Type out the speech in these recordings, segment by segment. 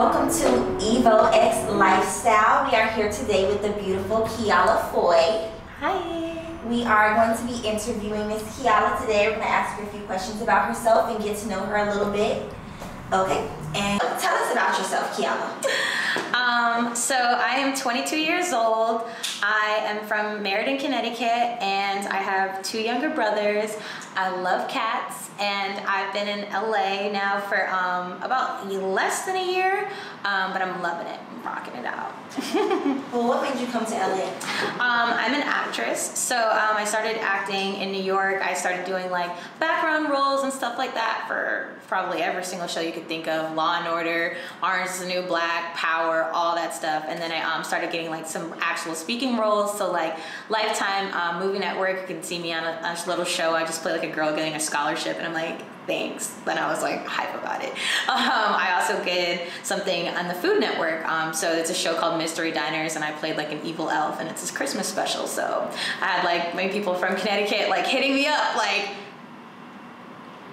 welcome to evoX Lifestyle. We are here today with the beautiful Kiala Foy. Hi. We are going to be interviewing Miss Kiala today. We're going to ask her a few questions about herself and get to know her a little bit. Okay, and tell us about yourself, Kiala. Um, so I am 22 years old. I am from Meriden, Connecticut, and I have two younger brothers. I love cats, and I've been in LA now for um, about less than a year, um, but I'm loving it. I'm rocking it out. well, what made you come to LA? Um, I'm an actress, so um, I started acting in New York. I started doing like background roles and stuff like that for probably every single show you could think of Law and Order, Orange is the New Black, Power, all that stuff. And then I um, started getting like some actual speaking roles. So, like Lifetime um, Movie Network, you can see me on a, a little show. I just play like a girl getting a scholarship, and I'm like, thanks. Then I was like hype about it. Um, I also did something on the Food Network. Um, so it's a show called Mystery Diners, and I played like an evil elf, and it's this Christmas special. So I had like many people from Connecticut like hitting me up, like,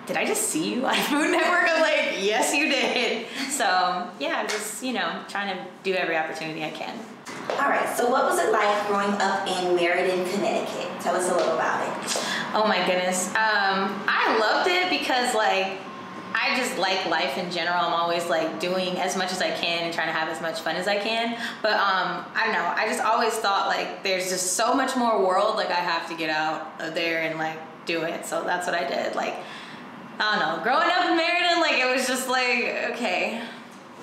did I just see you on Food Network? I'm like, yes, you did. So yeah, just you know trying to do every opportunity I can. All right. So what was it like growing up in Meriden, Connecticut? Tell us a little about it. Oh my goodness. Um, I loved it because like I just like life in general. I'm always like doing as much as I can and trying to have as much fun as I can. But um, I don't know. I just always thought like there's just so much more world. Like I have to get out of there and like do it. So that's what I did. Like I don't know. Growing up in Meriden, like it was just like okay.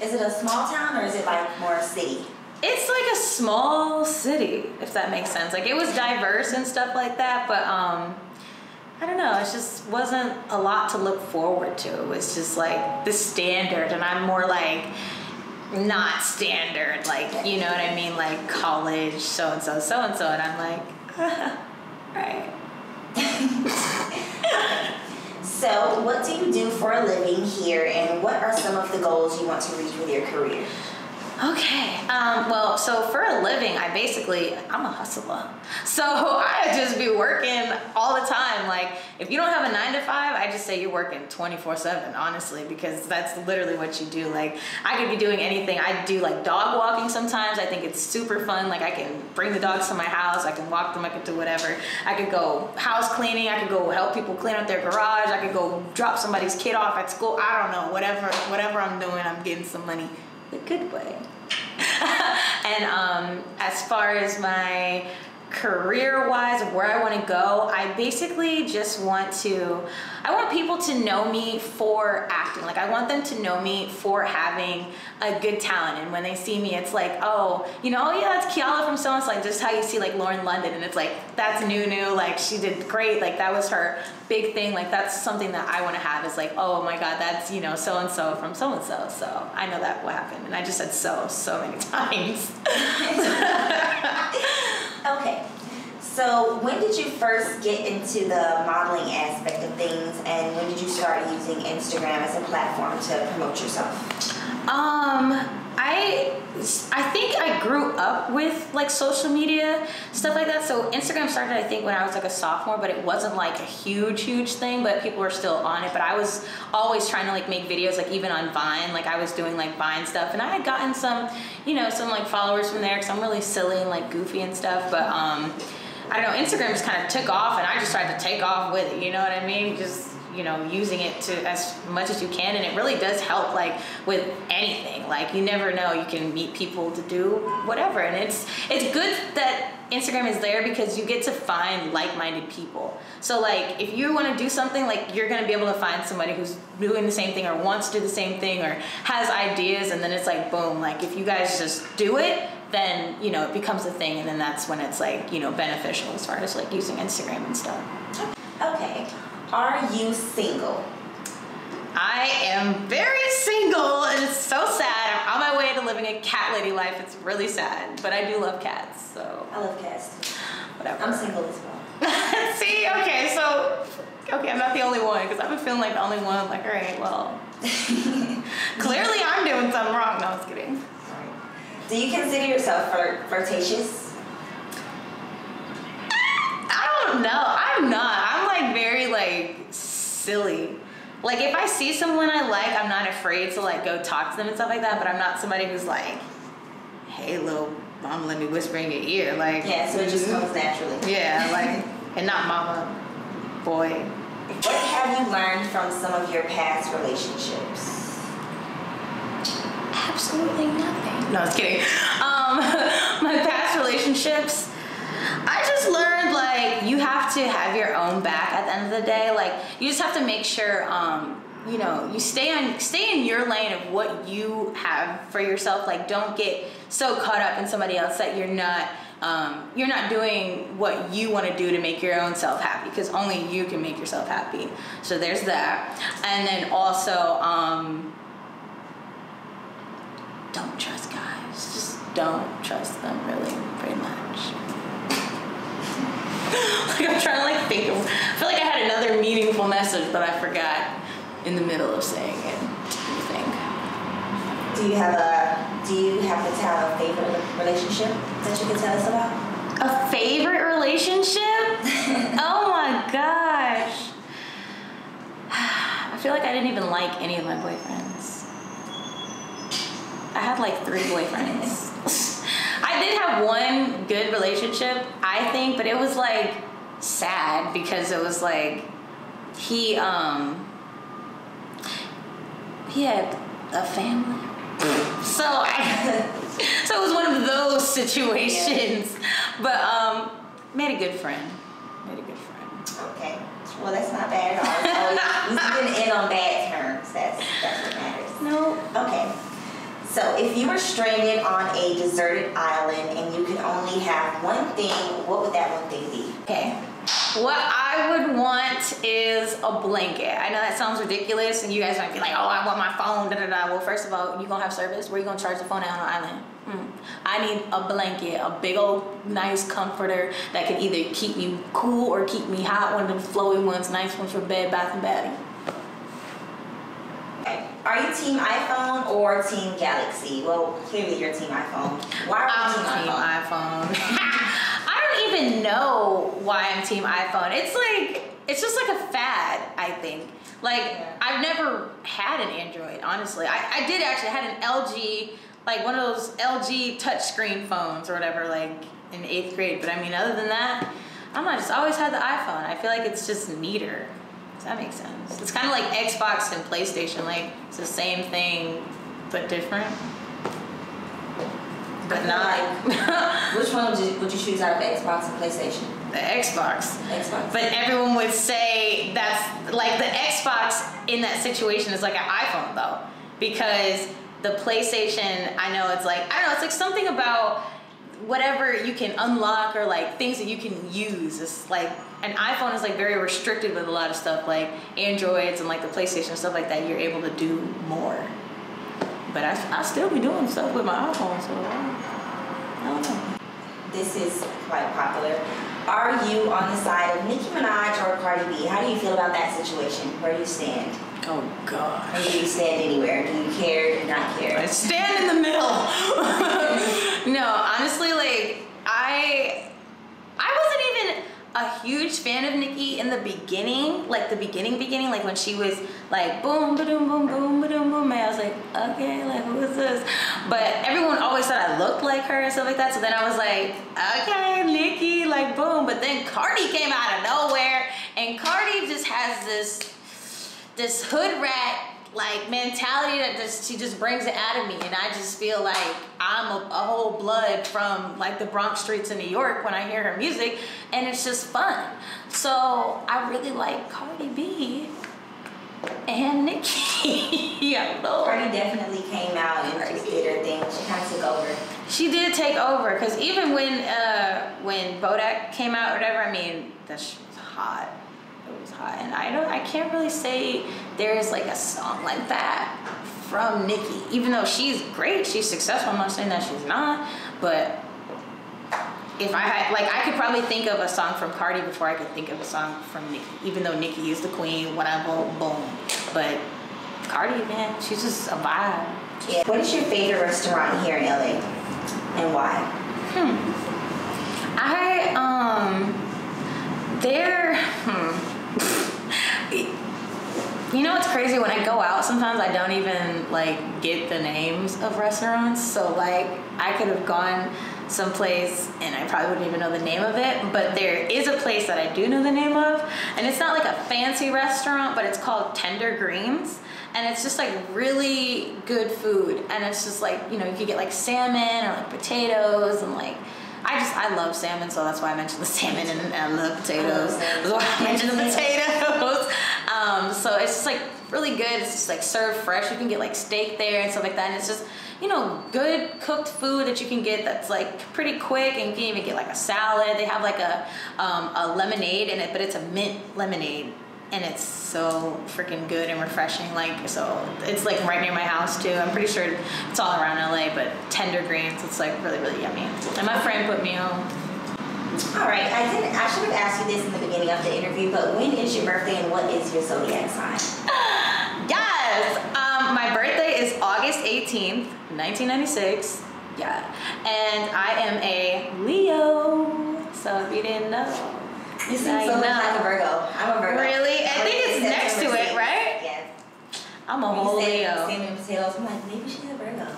Is it a small town or is it like more city? It's like a small city, if that makes sense. Like it was diverse and stuff like that, but um I don't know, it just wasn't a lot to look forward to. It was just like the standard, and I'm more like not standard, like, you know what I mean? Like college, so and so, so and so, and I'm like, right. so, what do you do for a living here, and what are some of the goals you want to reach with your career? Okay. Um, well, so for a living, I basically I'm a hustler. So I just be working all the time. Like if you don't have a nine to five, I just say you're working 24 seven. Honestly, because that's literally what you do. Like I could be doing anything. I do like dog walking sometimes. I think it's super fun. Like I can bring the dogs to my house. I can walk them. I can do whatever. I could go house cleaning. I could go help people clean up their garage. I could go drop somebody's kid off at school. I don't know. Whatever whatever I'm doing, I'm getting some money the good way. and um, as far as my career wise where I want to go, I basically just want to, I want people to know me for acting. Like, I want them to know me for having a good talent. And when they see me, it's like, oh, you know, oh yeah, that's Kiala from so and so. Like, just how you see like Lauren London. And it's like, that's new, new. Like, she did great. Like, that was her big thing. Like, that's something that I want to have is like, oh my God, that's, you know, so and so from so and so. So I know that will happen. And I just said so, so many times. okay. So, when did you first get into the modeling aspect of things, and when did you start using Instagram as a platform to promote yourself? Um, I I think I grew up with like social media stuff like that. So Instagram started I think when I was like a sophomore, but it wasn't like a huge huge thing. But people were still on it. But I was always trying to like make videos like even on Vine. Like I was doing like Vine stuff, and I had gotten some you know some like followers from there because I'm really silly and like goofy and stuff. But um I don't know, Instagram just kind of took off and I just tried to take off with it, you know what I mean? Just, you know, using it to as much as you can and it really does help like with anything. Like you never know, you can meet people to do whatever and it's it's good that Instagram is there because you get to find like-minded people. So like if you want to do something like you're going to be able to find somebody who's doing the same thing or wants to do the same thing or has ideas and then it's like boom, like if you guys just do it, then you know it becomes a thing and then that's when it's like you know beneficial as far as like using instagram and stuff okay are you single? I am very single and it's so sad. I'm on my way to living a cat lady life. It's really sad but i do love cats so. I love cats. Whatever. I'm single as well. See okay so okay i'm not the only one because i've been feeling like the only one like all right well. Clearly i'm doing something wrong. No i was kidding. Do you consider yourself flirt- flirtatious? I don't know. I'm not. I'm like very like silly. Like if I see someone I like, I'm not afraid to like go talk to them and stuff like that. But I'm not somebody who's like, hey, little mama, let me whisper in your ear. Like Yeah, so it just comes naturally. yeah, like and not mama, boy. What have you learned from some of your past relationships? Absolutely nothing. No, I was kidding. Um, my past relationships, just learned like you have to have your own back at the end of the day. Like you just have to make sure, um, you know, you stay on, stay in your lane of what you have for yourself. Like don't get so caught up in somebody else that you're not. Um, you're not doing what you want to do to make your own self happy because only you can make yourself happy. So there's that. And then also, um, don't trust guys. Just don't trust them really, pretty much. Like I'm trying to like think of I feel like I had another meaningful message but I forgot in the middle of saying it. Do you think? Do you have a do you happen to have a favorite relationship that you can tell us about? A favorite relationship? oh my gosh. I feel like I didn't even like any of my boyfriends. I had like three boyfriends. I did have one good relationship, I think, but it was like sad because it was like he um he had a family. So I so it was one of those situations. But um made a good friend. Made a good friend. Okay. Well, that's not bad at all. So we didn't end on bad terms. That's that's what matters. No. Okay. So if you were stranded on a deserted island and you could only have one thing, what would that one thing be? Okay. What I would want is a blanket. I know that sounds ridiculous, and you guys might be like, "Oh, I want my phone." Da da da. Well, first of all, you gonna have service. Where you gonna charge the phone at on the island? Mm. I need a blanket, a big old nice comforter that can either keep me cool or keep me hot. One of them flowy ones, nice ones for bed, bath, and body. Okay. Are you team iPhone or team Galaxy? Well, clearly you're team iPhone. Why are you team, team iPhone? iPhone. why I'm team iPhone. It's like it's just like a fad, I think. Like Yeah. I've never had an Android, honestly. I, I did actually I had an LG, like one of those LG touchscreen phones or whatever, like in eighth grade. But I mean, other than that, I'm not. Just always had the iPhone. I feel like it's just neater. Does that make sense? It's kind of like Xbox and PlayStation. Like it's the same thing, but different. But not Which one would you, would you choose out of Xbox and PlayStation? The Xbox. Xbox. But everyone would say that's like the Xbox in that situation is like an iPhone though, because the PlayStation, I know it's like I don't know, it's like something about whatever you can unlock or like things that you can use. It's like an iPhone is like very restricted with a lot of stuff like Androids and like the PlayStation and stuff like that. You're able to do more. But I, I still be doing stuff with my iPhone, so I don't know. this is quite popular. Are you on the side of Nicki Minaj or Cardi B? How do you feel about that situation? Where do you stand? Oh God. Or do you stand anywhere? Do you care? Do you not care? I stand in the middle. no, honestly, like I, I wasn't even a huge fan of Nicki in the beginning, like the beginning, beginning, like when she was like boom, boom, boom, ba doom, boom. And I was like, okay, like who is this? But everyone always said I looked like her and stuff like that. So then I was like, okay, Nicki, like boom. But then Cardi came out of nowhere, and Cardi just has this this hood rat like mentality that just she just brings it out of me and I just feel like I'm a, a whole blood from like the Bronx streets in New York when I hear her music and it's just fun. So I really like Cardi B and Nicki. yeah, Lord. Cardi definitely came out and just did her thing. She kind of took over. She did take over because even when uh, when Bodak came out, whatever, I mean, that shit was hot. It was hot, and I don't, I can't really say there's like a song like that from Nicki. Even though she's great, she's successful. I'm not saying that she's not, but if I had, like, I could probably think of a song from Cardi before I could think of a song from Nicki. Even though Nicki is the queen, whatever, boom. But Cardi, man, she's just a vibe. Yeah. What is your favorite restaurant here in LA, and why? Hmm. I um there hmm. You know what's crazy? When I go out, sometimes I don't even like get the names of restaurants. So like I could have gone someplace and I probably wouldn't even know the name of it. But there is a place that I do know the name of, and it's not like a fancy restaurant, but it's called Tender Greens. And it's just like really good food. And it's just like, you know, you could get like salmon or like potatoes and like I just I love salmon, so that's why I mentioned the salmon and I love potatoes. That's why I mentioned the potatoes. Um, so it's just like really good. It's just like served fresh. You can get like steak there and stuff like that. And it's just you know good cooked food that you can get that's like pretty quick and you can even get like a salad. They have like a um, a lemonade in it, but it's a mint lemonade and it's so freaking good and refreshing. Like so, it's like right near my house too. I'm pretty sure it's all around LA, but Tender Greens, it's like really really yummy. And my friend put me on. All right, I didn't. I should have asked you this in the beginning of the interview, but when is your birthday and what is your zodiac sign? yes, um, my birthday is August 18th, 1996. Yeah, and I am a Leo. So if you didn't know. You seem so much like a Virgo. I'm a Virgo. Really? I think it's next to it, right? Yes. I'm a whole Leo. Salmon potatoes. I'm like, maybe she's a Virgo.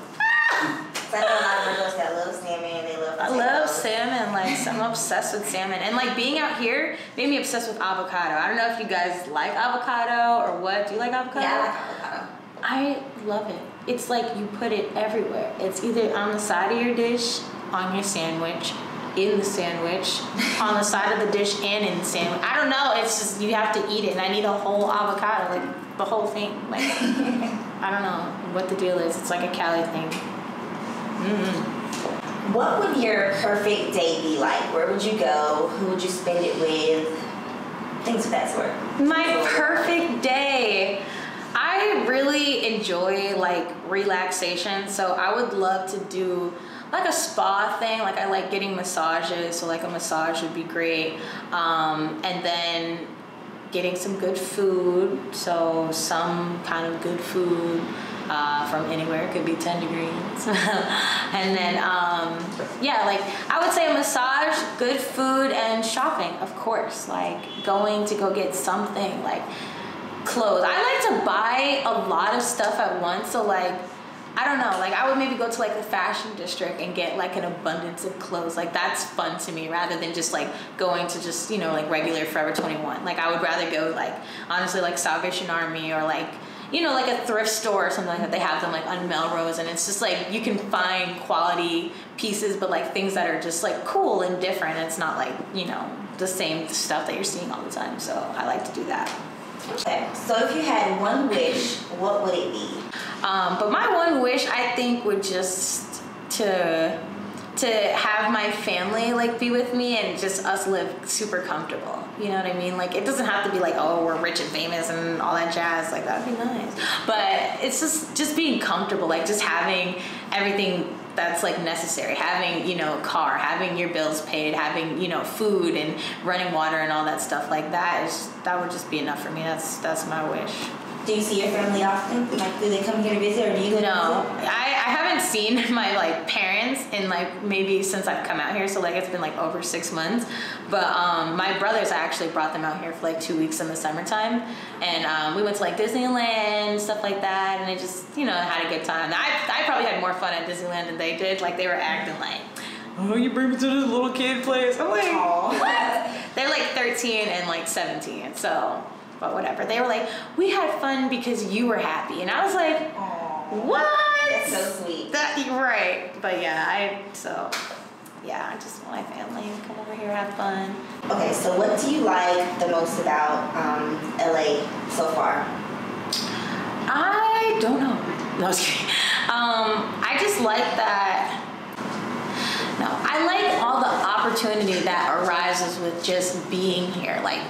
I know a lot of Virgos that love salmon. and They love. Potatoes. I love salmon. Like I'm obsessed with salmon, and like being out here made me obsessed with avocado. I don't know if you guys like avocado or what. Do you like avocado? Yeah, I like avocado. I love it. It's like you put it everywhere. It's either on the side of your dish, on your sandwich, in the sandwich, on the side of the dish, and in the sandwich. I don't know. It's just you have to eat it, and I need a whole avocado, like the whole thing. Like I don't know what the deal is. It's like a Cali thing. Mm-hmm. What would your perfect day be like? Where would you go? Who would you spend it with? Things of that sort. My perfect day. I really enjoy like relaxation, so I would love to do like a spa thing. Like I like getting massages, so like a massage would be great. Um, and then getting some good food, so some kind of good food. Uh, from anywhere, it could be 10 degrees. and then, um, yeah, like I would say a massage, good food, and shopping, of course. Like going to go get something, like clothes. I like to buy a lot of stuff at once, so like I don't know, like I would maybe go to like the fashion district and get like an abundance of clothes. Like that's fun to me rather than just like going to just, you know, like regular Forever 21. Like I would rather go like honestly like Salvation Army or like you know, like a thrift store or something like that. They have them like on Melrose, and it's just like you can find quality pieces, but like things that are just like cool and different. It's not like you know the same stuff that you're seeing all the time. So I like to do that. Okay, so if you had one wish, what would it be? Um, but my one wish, I think, would just to to have my family like be with me and just us live super comfortable. You know what I mean? Like it doesn't have to be like oh we're rich and famous and all that jazz. Like that'd be nice. But it's just just being comfortable. Like just having everything that's like necessary having you know a car having your bills paid having you know food and running water and all that stuff like that is that would just be enough for me that's that's my wish do you see your family often? Like, do they come here to visit, or do you? no, I, I haven't seen my like parents in like maybe since I've come out here. So like it's been like over six months. But um, my brothers, I actually brought them out here for like two weeks in the summertime, and um, we went to like Disneyland stuff like that, and they just you know had a good time. I I probably had more fun at Disneyland than they did. Like they were acting like. Oh, you bring me to this little kid place. I'm like, what? They're like 13 and like 17, so but whatever. They were like, we had fun because you were happy, and I was like, Aww. what? That's so sweet. That you're right, but yeah, I so yeah, I just want my family to come over here have fun. Okay, so what do you like the most about um, LA so far? I don't know. No, I was kidding. Um, I just like that. No, I like all the opportunity that arises with just being here. Like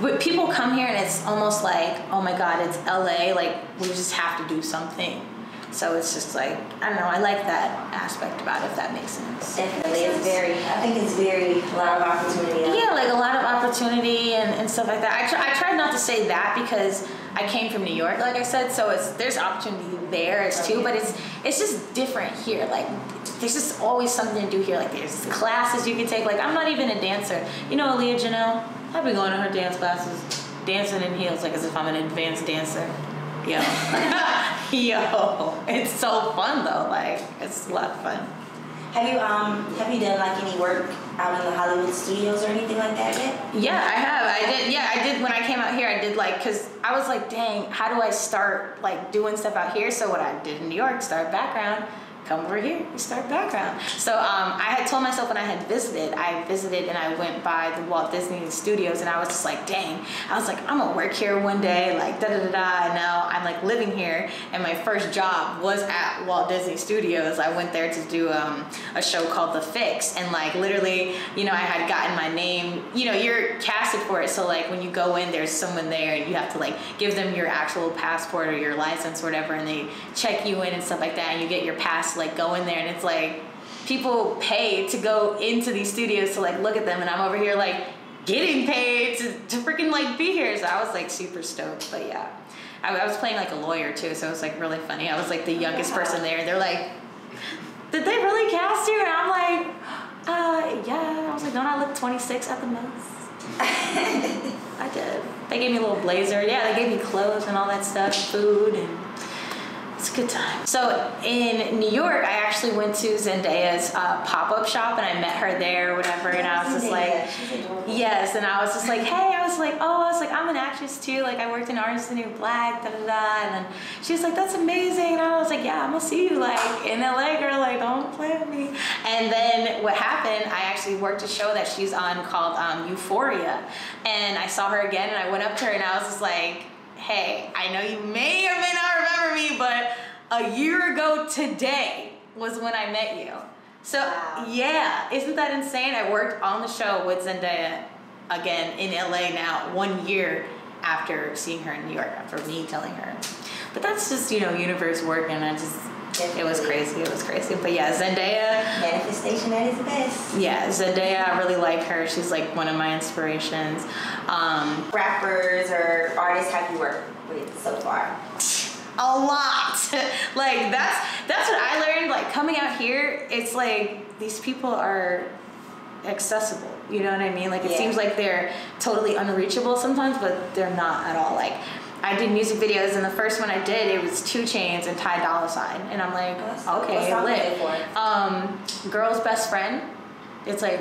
but people come here and it's almost like, oh my God, it's LA. Like we just have to do something. So it's just like I don't know. I like that aspect about it. If that makes sense. Definitely, it's very. I think it's very a lot of opportunity. Yeah, like a lot of opportunity and, and stuff like that. I try, I try not to say that because I came from New York, like I said. So it's there's opportunity there as too, but it's it's just different here. Like there's just always something to do here. Like there's classes you can take. Like I'm not even a dancer. You know, Aliya Janell. I've been going to her dance classes, dancing in heels, like as if I'm an advanced dancer. Yo, yo, it's so fun though. Like it's a lot of fun. Have you um have you done like any work out in the Hollywood studios or anything like that yet? Yeah, I have. I did. Yeah, I did. When I came out here, I did like because I was like, dang, how do I start like doing stuff out here? So what I did in New York, start background come over here, you start background. So um, I had told myself when I had visited, I visited and I went by the Walt Disney Studios and I was just like, dang, I was like, I'm gonna work here one day, like da da da da. And now I'm like living here, and my first job was at Walt Disney Studios. I went there to do um, a show called The Fix, and like literally, you know, I had gotten my name. You know, you're casted for it, so like when you go in, there's someone there, and you have to like give them your actual passport or your license or whatever, and they check you in and stuff like that, and you get your pass like go in there and it's like people pay to go into these studios to like look at them and I'm over here like getting paid to, to freaking like be here. So I was like super stoked. But yeah. I, I was playing like a lawyer too, so it was like really funny. I was like the youngest person there. They're like, Did they really cast you? And I'm like, uh yeah. I was like, don't I look 26 at the most? I did. They gave me a little blazer. Yeah, they gave me clothes and all that stuff, food and it's a good time. So in New York, I actually went to Zendaya's uh, pop-up shop and I met her there or whatever. And I was just like, yes. And I was just like, hey, I was like, oh, I was like, I'm an actress too. Like I worked in Orange is the New Black, da da da. And then she was like, that's amazing. And I was like, yeah, I'm gonna see you like in LA, girl. Like don't play with me. And then what happened? I actually worked a show that she's on called um, Euphoria, and I saw her again, and I went up to her and I was just like hey, I know you may or may not remember me, but a year ago today was when I met you. So wow. yeah, isn't that insane? I worked on the show with Zendaya again in LA now, one year after seeing her in New York, after me telling her. But that's just, you know, universe working. I just Definitely. It was crazy. It was crazy. But yeah, Zendaya. Manifestation at its best. Yeah, Zendaya. I really like her. She's like one of my inspirations. Um, Rappers or artists have you worked with so far? A lot. like that's that's what I learned. Like coming out here, it's like these people are accessible. You know what I mean? Like it yeah. seems like they're totally unreachable sometimes, but they're not at all. Like I did music videos, and the first one I did, it was 2 Chainz and Ty Dolla Sign, and I'm like, okay, lit. Um, Girl's Best Friend. It's like,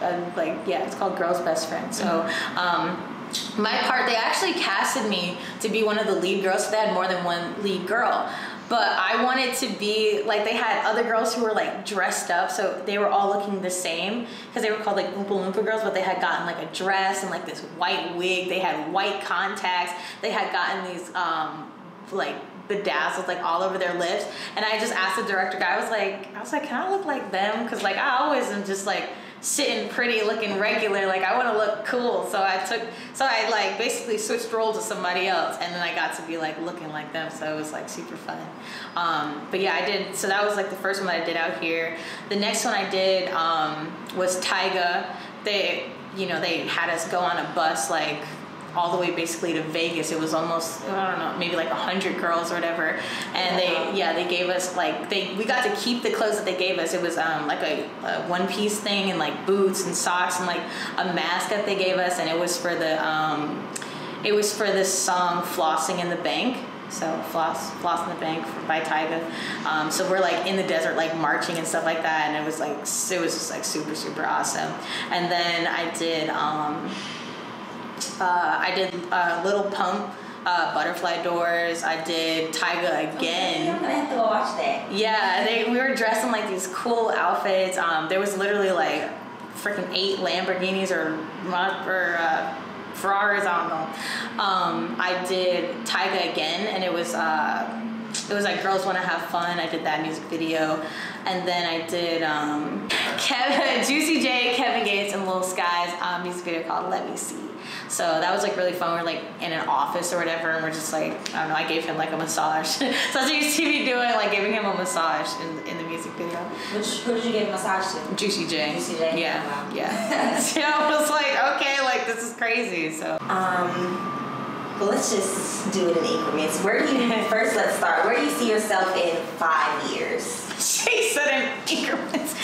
uh, like yeah, it's called Girl's Best Friend. So. Mm-hmm. Um, my part, they actually casted me to be one of the lead girls. So they had more than one lead girl but I wanted to be like they had other girls who were like dressed up, so they were all looking the same because they were called like Oompa Loompa girls, but they had gotten like a dress and like this white wig. They had white contacts. They had gotten these um, like bedazzled like all over their lips, and I just asked the director guy. I was like, I was like, can I look like them? Because like I always am just like sitting pretty looking regular like i want to look cool. So i took so i like basically switched roles to somebody else and then i got to be like looking like them so it was like super fun. Um, but yeah i did so that was like the first one that i did out here. The next one i did um, was tyga. They you know they had us go on a bus like all the way basically to Vegas. It was almost I don't know, maybe like a hundred girls or whatever. And they yeah they gave us like they we got to keep the clothes that they gave us. It was um like a, a one piece thing and like boots and socks and like a mask that they gave us, and it was for the um it was for this song "Flossing in the Bank." So floss, floss in the bank by Tyga. Um, so we're like in the desert, like marching and stuff like that, and it was like it was just like super super awesome. And then I did um, uh, I did uh, Lil Pump, uh, Butterfly Doors. I did Tyga again. Okay, I'm gonna have to go watch that. Yeah, they, we were dressed in like these cool outfits. Um, there was literally like freaking eight Lamborghinis or or uh, Ferraris. I don't know. Um, I did Tyga again, and it was uh, it was like girls want to have fun. I did that music video, and then I did um, Kevin, Juicy J, Kevin Gates, and Lil Skies um, music video called "Let Me See." So that was like really fun. We're like in an office or whatever, and we're just like I don't know. I gave him like a massage. so that's what you see me doing, like giving him a massage in, in the music video. Which who did you give a massage to? Juicy J. Juicy J. Yeah, wow. yeah. so I was like, okay, like this is crazy. So um. Well, let's just do it in increments. Where do you first? Let's start. Where do you see yourself in five years? She said in increments.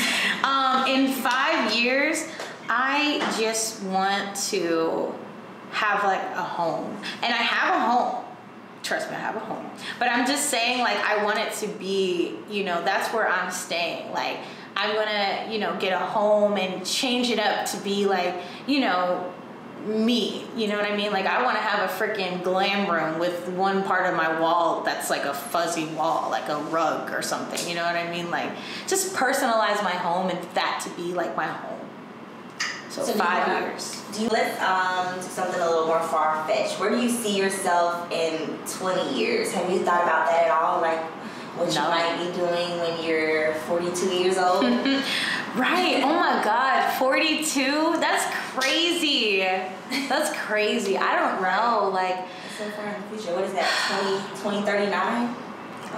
Um, in five years, I just want to have like a home, and I have a home. trust me, I have a home. But I'm just saying, like, I want it to be, you know, that's where I'm staying. Like, I'm gonna, you know, get a home and change it up to be like, you know, me. You know what I mean? Like I want to have a freaking glam room with one part of my wall that's like a fuzzy wall, like a rug or something. You know what I mean? Like just personalize my home and that to be like my home. So, So do five you- years. Do you, let's um, do something a little more far fetched. Where do you see yourself in 20 years? Have you thought about that at all? Like what you No. might be doing when you're 42 years old? Right. Oh my God. 42? That's crazy. That's crazy. I don't know. Like, so far in the future, what is that? 20, 2039?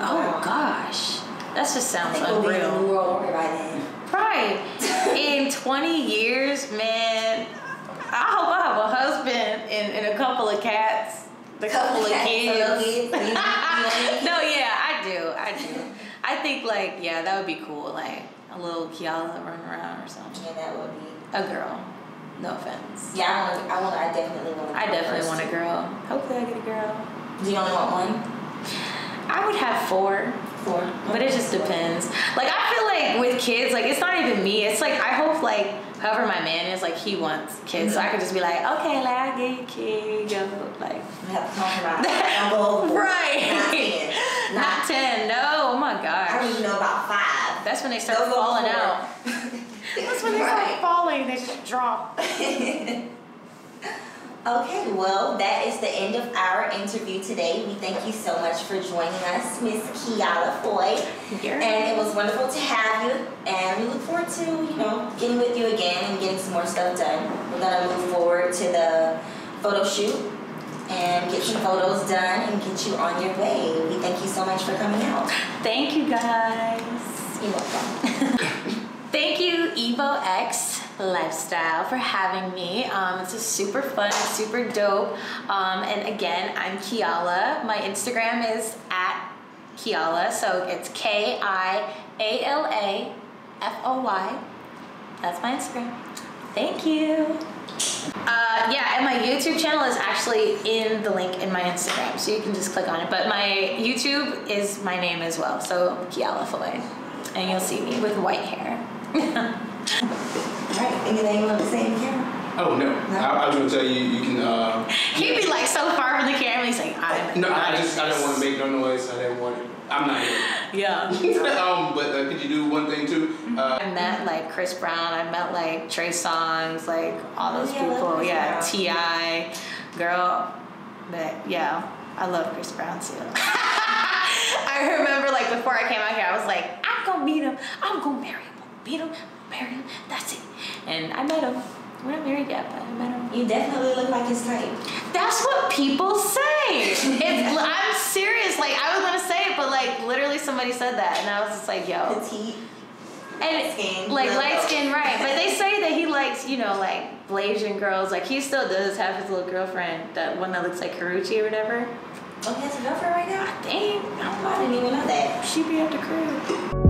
oh gosh. That just I sounds think we'll be in the world order by then. Right. In 20 years, man, I hope I have a husband and, and a couple of cats, a couple of kids. little kids. You- you want any no, yeah, I do. I do. I think, like, yeah, that would be cool. Like, little Kiala running around or something. Yeah, that would be. A girl. No offense. Yeah, I want. I want. I definitely want. I definitely want a girl. Hopefully, I get a girl. Do you only want one? I would have four. Four. But it just depends. Like I feel like with kids, like it's not even me. It's like I hope like whoever my man is, like he wants kids, so I could just be like, okay, like I get you kid, go like. You have to compromise. Don't go over. Right. Not ten. Not ten. No. Oh my gosh. I don't even know about five. That's when they start go falling out. That's when they Right. start falling. They just drop. Okay, well, that is the end of our interview today. We thank you so much for joining us, Miss Kiala Foy. You're- And it was wonderful to have you, and we look forward to, you know, getting with you again and getting some more stuff done. We're gonna move forward to the photo shoot and get some photos done and get you on your way. We thank you so much for coming out. Thank you guys. You're welcome. Thank you, evoX Lifestyle, for having me. Um, this is super fun, super dope. Um, and again, I'm Kiala. My Instagram is at Kiala, so it's K I A L A F O Y. That's my Instagram. Thank you. Uh, yeah, and my YouTube channel is actually in the link in my Instagram, so you can just click on it. But my YouTube is my name as well, so Kiala Foy, and you'll see me with white hair. All right, anything you want to say in camera? Oh no, I, I was gonna tell you you can. Uh, He'd be like so far from the camera. He's like, I'm. no, I not just I didn't want to make no noise. I didn't want. I'm not here. Yeah. um, but uh, could you do one thing too? Uh, I met like Chris Brown. I met like Trey Songz, like all those yeah, people. Chris Yeah, Ti, girl. But yeah, I love Chris Brown too. I remember like before I came out here, I was like, I'm gonna meet him. I'm gonna marry him. Meet him, marry him. That's it. And I met him. We're not married yet, but I met him. You definitely look like his type. That's what people say. It's, I'm serious. Like I was gonna say it, but like literally somebody said that, and I was just like, yo. Petite. And skin, like little- light skin, right? But they say that he likes, you know, like Blasian girls. Like he still does have his little girlfriend, that one that looks like Karrueche or whatever. Oh, he has a girlfriend right now? I think I don't I know. didn't even know that. She be at the crib.